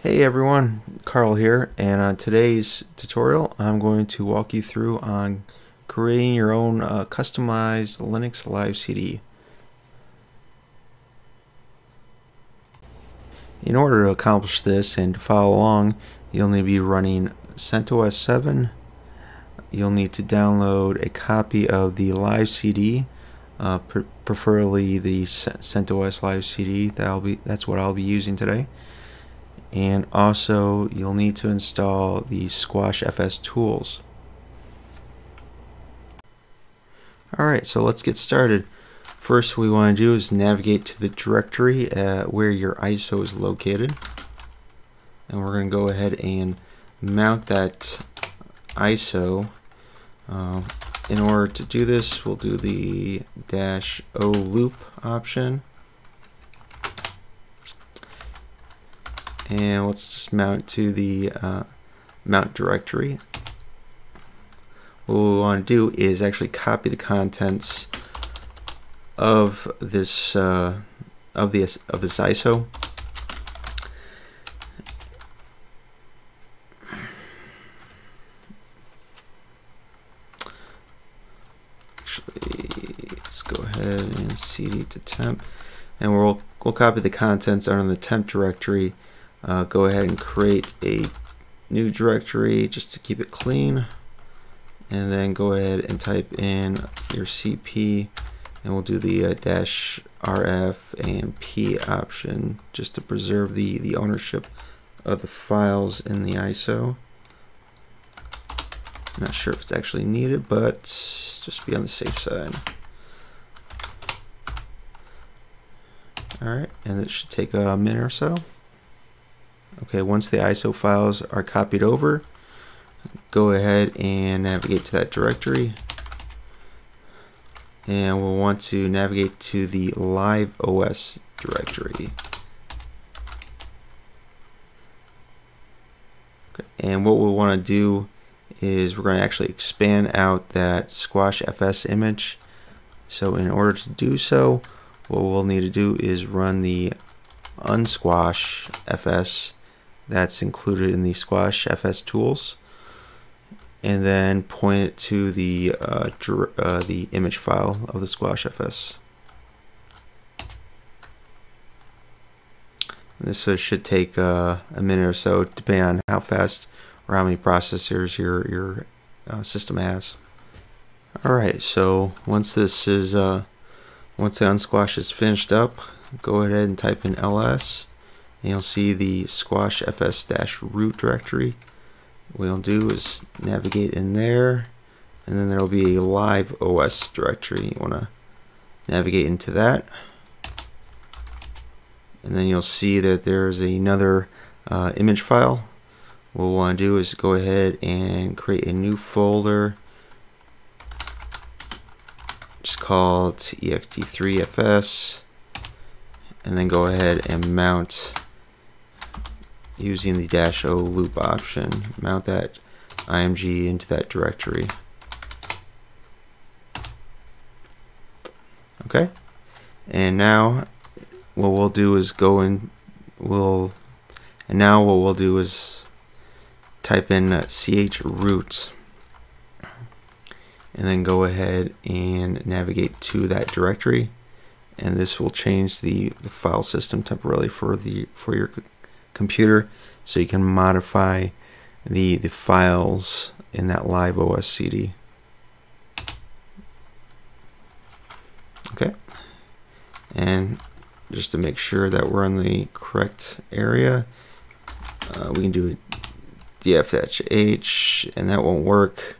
Hey everyone, Carl here, and on today's tutorial I'm going to walk you through on creating your own uh, customized Linux Live CD. In order to accomplish this and to follow along, you'll need to be running CentOS 7. You'll need to download a copy of the Live CD, uh, pre preferably the CentOS Live CD. That'll be that's what I'll be using today and also you'll need to install the Squash FS tools. Alright, so let's get started. First we want to do is navigate to the directory uh, where your ISO is located. And we're going to go ahead and mount that ISO. Uh, in order to do this, we'll do the dash O loop option. And let's just mount to the uh, mount directory. What we want to do is actually copy the contents of this uh, of this of this ISO. Actually, let's go ahead and cd to temp, and we'll we'll copy the contents under the temp directory uh, go ahead and create a new directory just to keep it clean and then go ahead and type in your CP and we'll do the uh, dash RF and P option just to preserve the, the ownership of the files in the ISO. Not sure if it's actually needed, but just be on the safe side. Alright, and it should take a minute or so. Okay, once the ISO files are copied over, go ahead and navigate to that directory. And we'll want to navigate to the live OS directory. And what we'll want to do is we're going to actually expand out that squash fs image. So in order to do so, what we'll need to do is run the unsquash fs that's included in the Squash FS tools and then point it to the uh, uh, the image file of the Squash FS. This uh, should take uh, a minute or so, depending on how fast or how many processors your your uh, system has. All right, so once this is uh, once the unsquash is finished up, go ahead and type in ls and you'll see the squash fs-root directory. What you'll do is navigate in there and then there will be a live OS directory. You want to navigate into that and then you'll see that there's another uh, image file. What we'll want to do is go ahead and create a new folder just called ext3fs and then go ahead and mount using the dash O loop option, mount that IMG into that directory. Okay, and now what we'll do is go in, we'll, and now what we'll do is type in uh, chroot and then go ahead and navigate to that directory. And this will change the, the file system temporarily for the for your computer so you can modify the, the files in that live OS CD. Okay, and just to make sure that we're in the correct area, uh, we can do dfh and that won't work.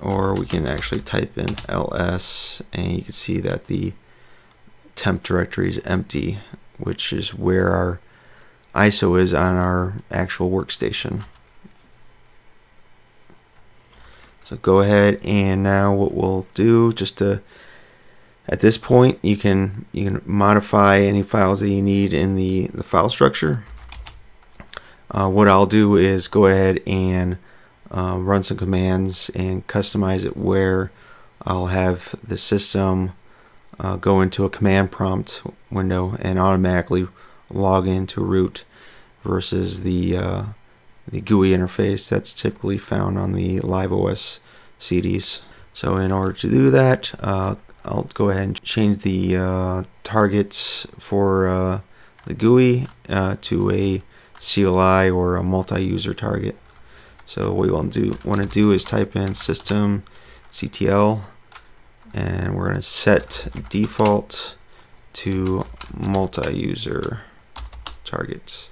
Or we can actually type in ls and you can see that the temp directory is empty which is where our ISO is on our actual workstation. So go ahead and now what we'll do just to at this point you can you can modify any files that you need in the, the file structure. Uh, what I'll do is go ahead and uh, run some commands and customize it where I'll have the system uh, go into a command prompt window and automatically log into root versus the uh, the GUI interface that's typically found on the LiveOS CDs. So in order to do that, uh, I'll go ahead and change the uh, targets for uh, the GUI uh, to a CLI or a multi-user target. So what we want to do want to do is type in system CTL and we're going to set default to multi-user targets.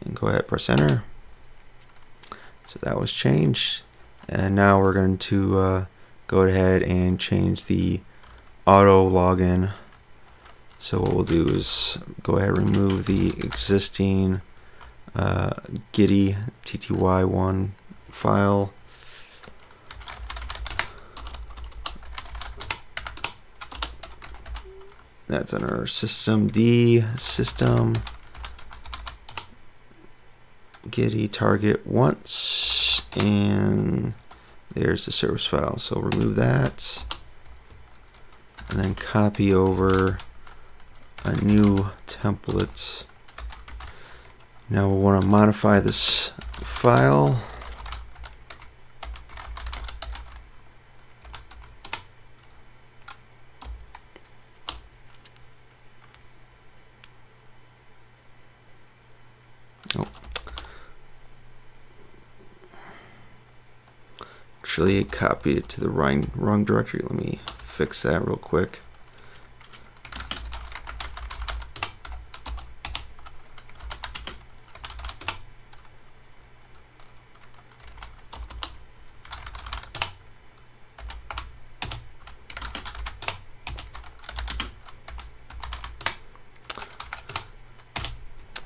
And go ahead press enter. So that was changed. And now we're going to uh, go ahead and change the auto login. So what we'll do is go ahead and remove the existing uh, Gitty TTY1 file That's on our system D system. Gitty target once and there's the service file. So remove that and then copy over a new template. Now we want to modify this file. Actually copied it to the wrong, wrong directory. Let me fix that real quick.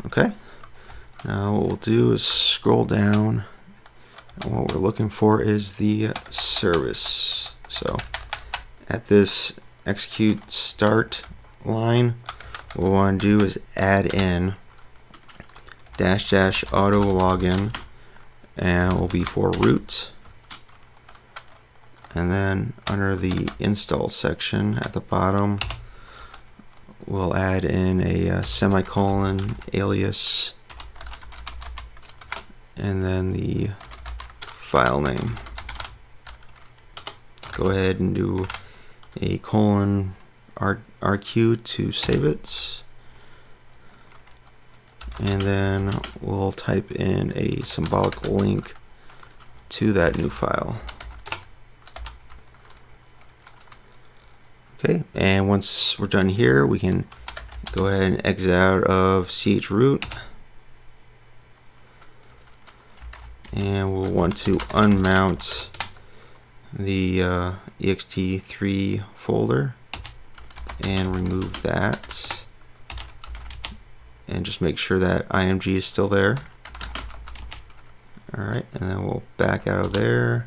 Okay, now what we'll do is scroll down and what we're looking for is the service. So at this execute start line, what we want to do is add in dash dash auto login and it will be for root. And then under the install section at the bottom, we'll add in a, a uh, semicolon alias and then the file name. Go ahead and do a colon R RQ to save it. And then we'll type in a symbolic link to that new file. Okay, and once we're done here, we can go ahead and exit out of chroot. And we'll want to unmount the uh, ext3 folder and remove that. And just make sure that img is still there. Alright and then we'll back out of there.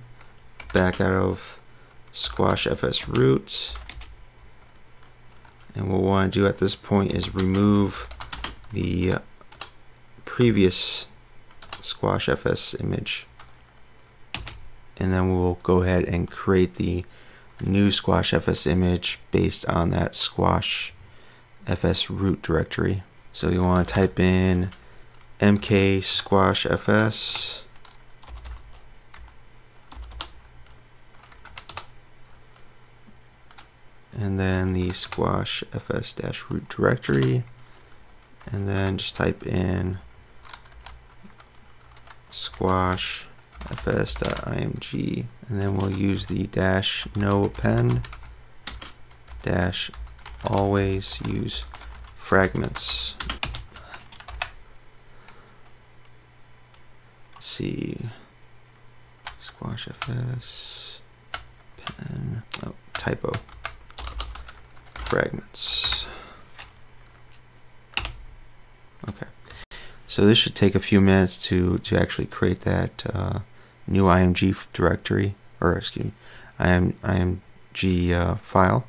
Back out of squash fs root. And what we'll want to do at this point is remove the previous squash fs image. And then we'll go ahead and create the new squash fs image based on that squash fs root directory. So you want to type in mk squash fs and then the squash fs dash root directory. And then just type in squash fs.img and then we'll use the dash no append dash always use fragments. Let's see squash fs pen oh typo fragments. Okay so this should take a few minutes to, to actually create that uh, new IMG directory, or excuse me, IM, IMG uh, file.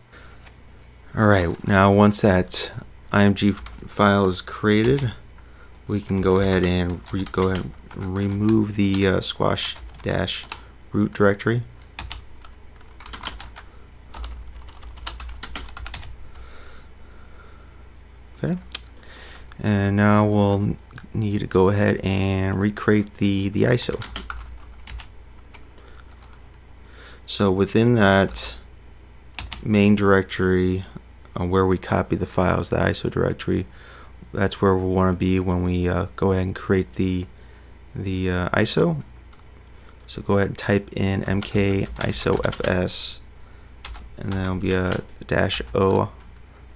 Alright, now once that IMG file is created, we can go ahead and go ahead and remove the uh, squash dash root directory. Okay, And now we'll need to go ahead and recreate the, the ISO. So within that main directory uh, where we copy the files, the ISO directory, that's where we want to be when we uh, go ahead and create the the uh, ISO. So go ahead and type in mk ISO fs and then it'll be a dash O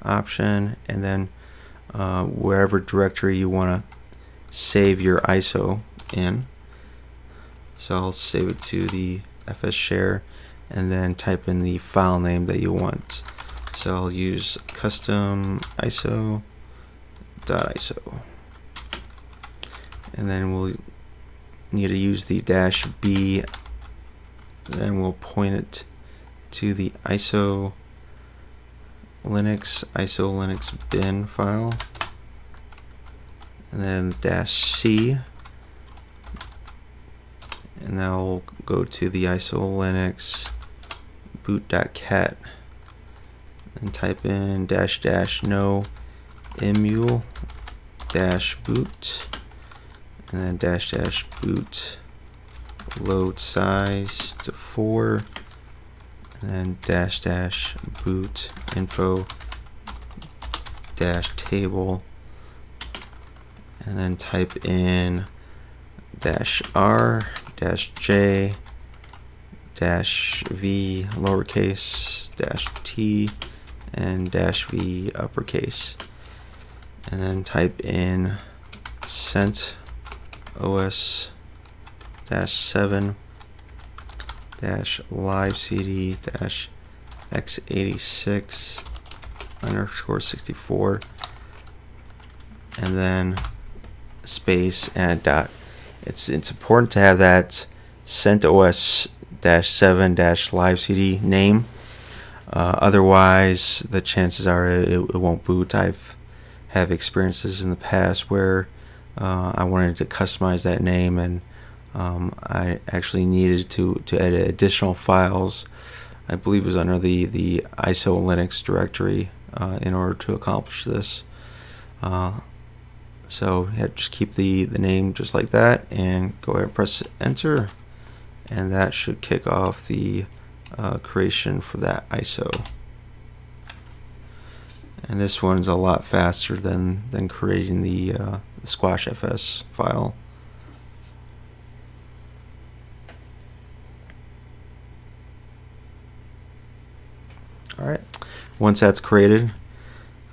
option and then uh, wherever directory you want to save your ISO in. So I'll save it to the fs share and then type in the file name that you want. So I'll use custom ISO dot .iso and then we'll need to use the dash B then we'll point it to the ISO Linux ISO Linux bin file and then dash C. And now we'll go to the ISO Linux boot.cat and type in dash dash no emul dash boot. And then dash dash boot load size to 4 and then dash dash boot info dash table and then type in dash r dash j dash v lowercase dash t and dash v uppercase. And then type in cent os dash 7 dash live cd dash x86 underscore 64 and then space and dot it's it's important to have that CentOS dash 7 dash live cd name uh, otherwise the chances are it, it won't boot I've have experiences in the past where uh, I wanted to customize that name and um, I actually needed to, to edit additional files. I believe it was under the, the ISO Linux directory uh, in order to accomplish this. Uh, so yeah, just keep the, the name just like that and go ahead and press enter. And that should kick off the uh, creation for that ISO and this one's a lot faster than than creating the, uh, the squash fs file. Alright once that's created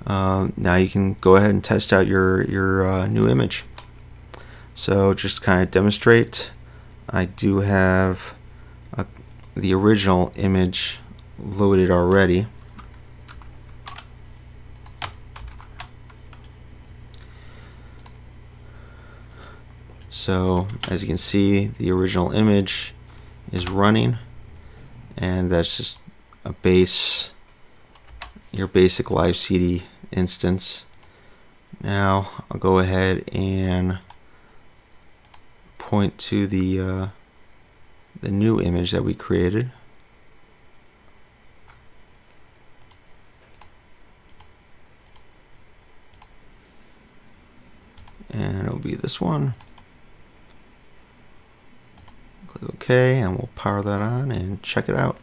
uh, now you can go ahead and test out your your uh, new image. So just kind of demonstrate I do have a, the original image loaded already. So as you can see, the original image is running and that's just a base, your basic live CD instance. Now I'll go ahead and point to the uh, the new image that we created. And it'll be this one. Click OK and we'll power that on and check it out.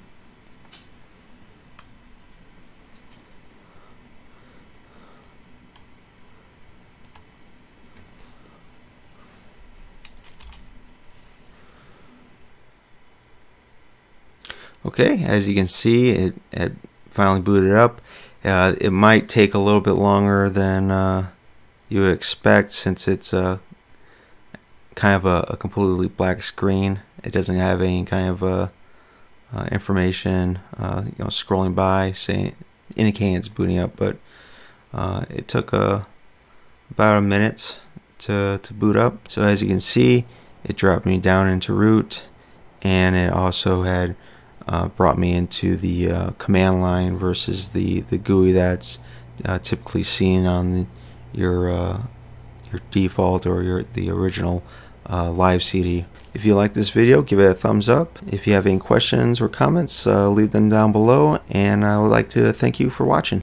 Okay, as you can see, it, it finally booted up. Uh, it might take a little bit longer than uh, you expect since it's a kind of a, a completely black screen. It doesn't have any kind of uh, uh, information, uh, you know, scrolling by saying indicating it's booting up. But uh, it took a uh, about a minute to to boot up. So as you can see, it dropped me down into root, and it also had uh, brought me into the command line versus the the GUI that's typically seen on your your default or your the original uh, live CD. If you like this video, give it a thumbs up. If you have any questions or comments, uh, leave them down below. And I would like to thank you for watching.